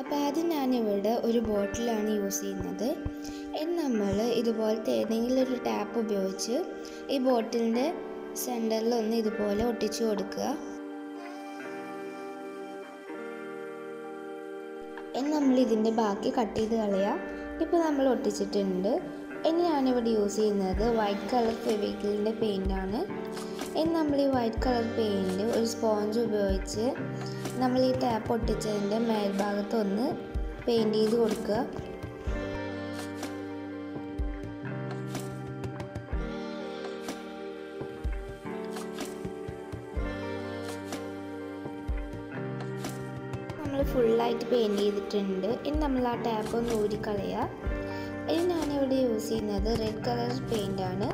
അപ്പോൾ ആദ്യം ഞാനിവിടെ ഒരു ബോട്ടിലാണ് യൂസ് ചെയ്യുന്നത്. ഇനി നമ്മൾ ഇതുപോലത്തെ ഏതെങ്കിലും ഒരു ടാപ്പ് ഉപയോഗിച്ച് ഈ ബോട്ടിലിന്റെ സെന്ററിൽ ഒന്ന് ഇതുപോലെ ഒട്ടിച്ചു കൊടുക്കുക. ഇനി നമ്മൾ ഇതിന്റെ ബാക്കി കട്ട് ചെയ്ത് കളയാം. ഇപ്പോൾ നമ്മൾ ഒട്ടിച്ചിട്ടുണ്ട്. ഇനി ഞാനിവിടെ യൂസ് ചെയ്യുന്നത് വൈറ്റ് കളർ ഫെവിക്കിളിന്റെ പെയിന്റാണ് ഇനി നമ്മൾ ഈ വൈറ്റ് കളർ പെയിന്റ് ഒരു സ്പോഞ്ച് ഉപയോഗിച്ച് നമ്മൾ ഈ ടാപ്പ് ഒട്ടിച്ചതിന്റെ മേൽഭാഗത്ത് ഒന്ന് പെയിന്റ് ചെയ്ത് കൊടുക്കുക. നമ്മൾ ഫുള്ളായിട്ട് പെയിന്റ് ചെയ്തിട്ടുണ്ട്. ഇനി നമ്മൾ ആ ടാപ്പ് ഒന്ന് ഊരിക്കളയുക. ഇനി ഞാനിവിടെ യൂസ് ചെയ്യുന്നത് റെഡ് കളർ പെയിന്റ് ആണ്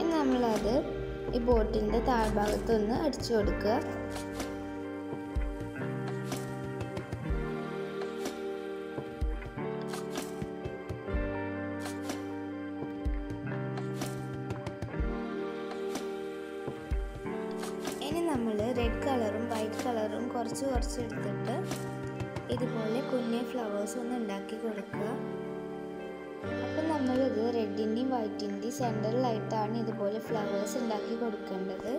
ഇനി നമ്മളത് ഈ ബോട്ടിന്റെ താഴ്ഭാഗത്തൊന്ന് അടിച്ചു കൊടുക്കുക. നമ്മൾ റെഡ് കളറും വൈറ്റ് കളറും കുറച്ച് കുറച്ച് എടുത്തിട്ട് ഇതുപോലെ കുഞ്ഞെ ഫ്ലവേഴ്സ് ഒന്ന് ഉണ്ടാക്കി കൊടുക്കുക. അപ്പം നമ്മളിത് റെഡിന്റെയും വൈറ്റിന്റെയും സെന്ററിലായിട്ടാണ് ഇതുപോലെ ഫ്ലവേഴ്സ് ഉണ്ടാക്കി കൊടുക്കേണ്ടത്.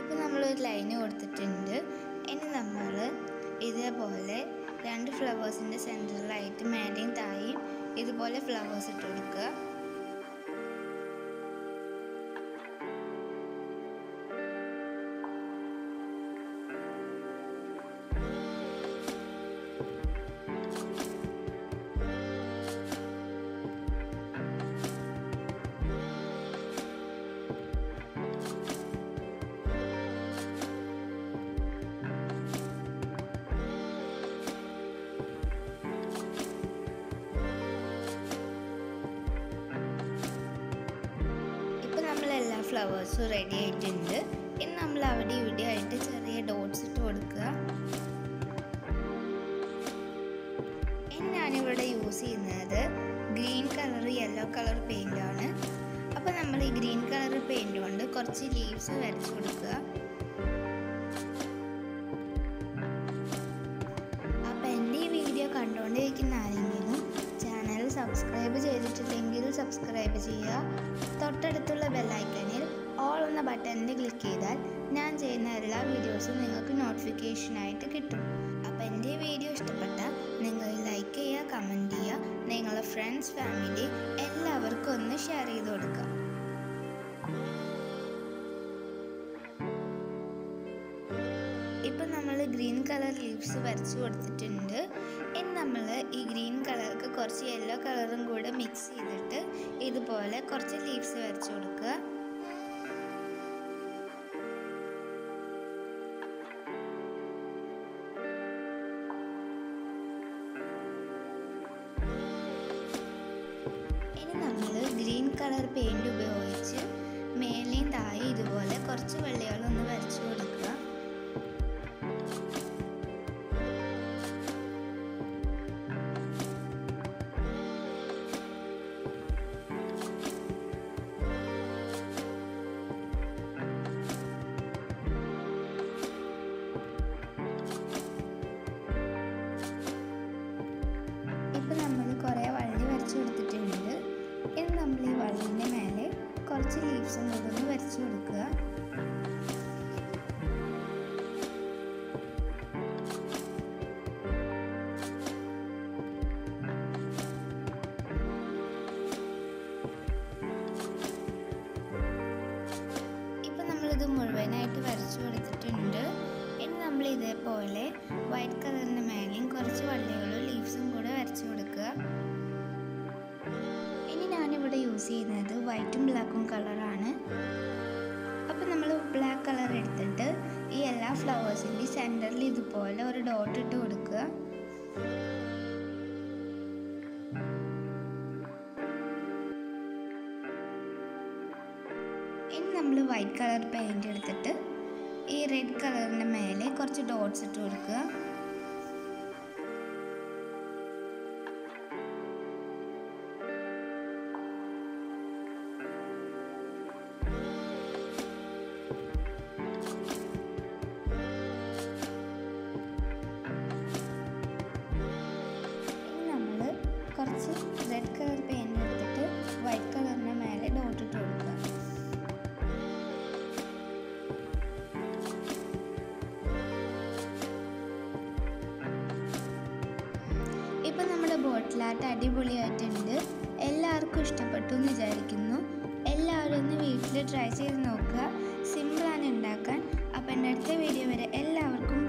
ഇപ്പം നമ്മളൊരു ലൈന് കൊടുത്തിട്ടുണ്ട്. ഇതേപോലെ രണ്ട് ഫ്ലവേഴ്സിന്റെ സെന്ററിലായിട്ട് മേലെയും താഴെയും ഇതുപോലെ ഫ്ലവേഴ്സ് ഇട്ട് കൊടുക്കുക. ഫ്ലവേഴ്സും റെഡി ആയിട്ടുണ്ട്. ഇനി നമ്മൾ അവിടെ ഇവിടെ ആയിട്ട് ചെറിയ ഡോട്ട്സ് ഇട്ട് കൊടുക്കുക. ഇനി ഞാനിവിടെ യൂസ് ചെയ്യുന്നത് green colour yellow colour paint ആണ്. അപ്പോൾ നമ്മൾ ഈ ഗ്രീൻ കളർ പെയിന്റ് കൊണ്ട് കുറച്ച് ലീവ്സ് വരച്ചു കൊടുക്കുക. ഈ വീഡിയോ കണ്ടുകൊണ്ടിരിക്കുന്ന ആരെങ്കിലും ചാനൽ സബ്സ്ക്രൈബ് ചെയ്തിട്ടില്ലെങ്കിൽ സബ്സ്ക്രൈബ് ചെയ്യുക. തൊട്ടടുത്തുള്ള ബെല്ലൈക്കണിൽ ഓൾ എന്ന ബട്ടണിൽ ക്ലിക്ക് ചെയ്താൽ ഞാൻ ചെയ്യുന്ന എല്ലാ വീഡിയോസും നിങ്ങൾക്ക് നോട്ടിഫിക്കേഷനായിട്ട് കിട്ടും. അപ്പോൾ എന്റെ വീഡിയോ ഇഷ്ടപ്പെട്ടാൽ നിങ്ങൾ ലൈക്ക് ചെയ്യുക കമന്റ് ചെയ്യുക നിങ്ങളുടെ ഫ്രണ്ട്സ് ഫാമിലി എല്ലാവർക്കും ഒന്ന് ഷെയർ ചെയ്ത് കൊടുക്കുക. ഇപ്പം നമ്മൾ ഗ്രീൻ കളർ ലീവ്സ് വരച്ച് കൊടുത്തിട്ടുണ്ട്. ഇനി നമ്മൾ ഈ ഗ്രീൻ കളർക്ക് കുറച്ച് യെല്ലോ കളറും കൂടെ മിക്സ് ചെയ്തിട്ട് ഇതുപോലെ കുറച്ച് ലീവ്സ് വരച്ച് കൊടുക്കുക. ഇനി നമ്മൾ ഗ്രീൻ കളർ പെയിന്റ് ഉപയോഗിച്ച് മേലെയും താഴെ ഇതുപോലെ കുറച്ച് വെള്ളകളൊന്ന് വരച്ചു കൊടുക്കുക. കുറച്ച് ലീവ്സ് ഒന്ന് വരച്ചു കൊടുക്കുക. നമ്മളിത് മുഴുവനായിട്ട് വരച്ചു കൊടുത്തിട്ടുണ്ട്. ഇനി നമ്മൾ ഇതേപോലെ വൈറ്റ് കളറിന്റെ മേലെയും കുറച്ച് വള്ളികളും ലീവ്സും കൂടെ വരച്ചു കൊടുക്കുക. ഇനി ഞാനിവിടെ യൂസ് ചെയ്യുന്നത് വൈറ്റും ബ്ലാക്കും കളറാണ്. അപ്പോൾ നമ്മൾ ബ്ലാക്ക് കളർ എടുത്തിട്ട് ഈ എല്ലാ ഫ്ലവേഴ്സിന്റെ സെന്ററിൽ ഇതുപോലെ ഒരു ഡോട്ട് ഇട്ട് കൊടുക്കുക. ഇനി നമ്മൾ വൈറ്റ് കളർ പെയിന്റ് എടുത്തിട്ട് ഈ റെഡ് കളറിന്റെ മേലെ കുറച്ച് ഡോട്ട്സ് ഇട്ട് കൊടുക്കുക. റെഡ് കളർ പെയിൻ എടുത്തിട്ട് വൈറ്റ് കളറിന്റെ മേലെ ഡോട്ട് ഇട്ട് കൊടുക്കുക. ഇപ്പം നമ്മുടെ ബോട്ടിലാട്ട് അടിപൊളിയായിട്ടുണ്ട്. എല്ലാവർക്കും ഇഷ്ടപ്പെട്ടു എന്ന് വിചാരിക്കുന്നു. എല്ലാവരും ഒന്ന് വീട്ടിൽ ട്രൈ ചെയ്ത് നോക്കുക. സിമ്പിളാണ് ഉണ്ടാക്കാൻ. അപ്പം എന്റെ അടുത്ത വീഡിയോ വരെ എല്ലാവരും